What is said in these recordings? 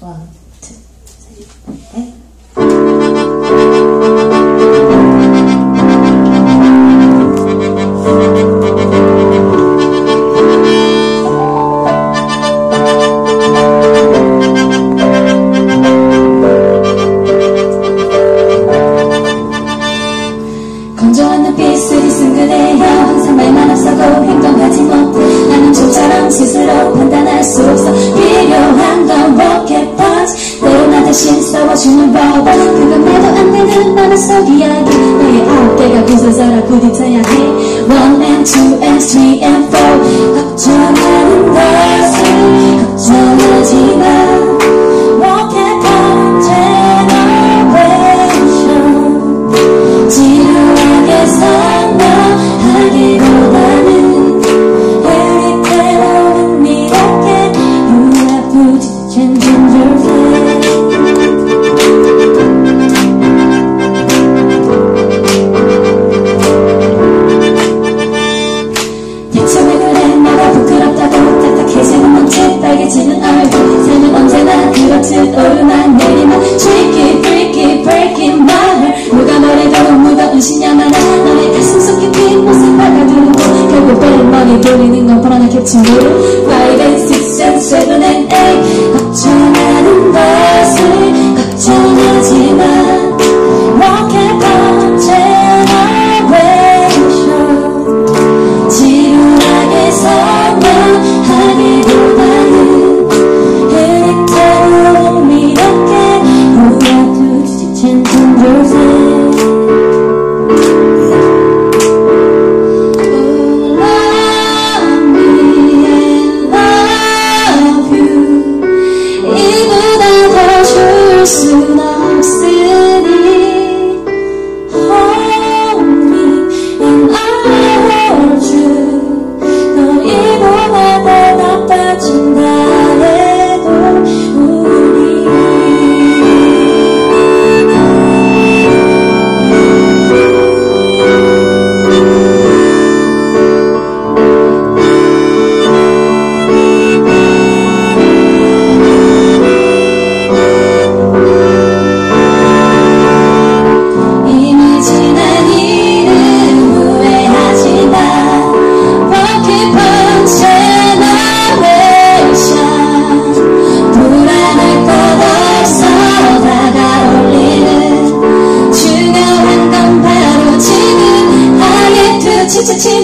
Paz. 어디서 살아 부딪혀야 해 One and two and three and four 걱정하는 것을 请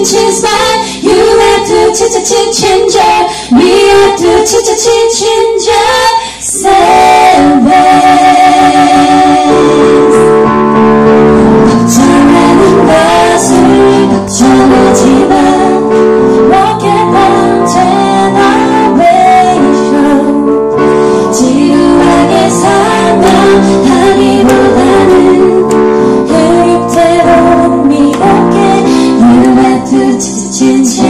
changes mine. You have to change, change, change. We have to change, change, change. Say. 眼前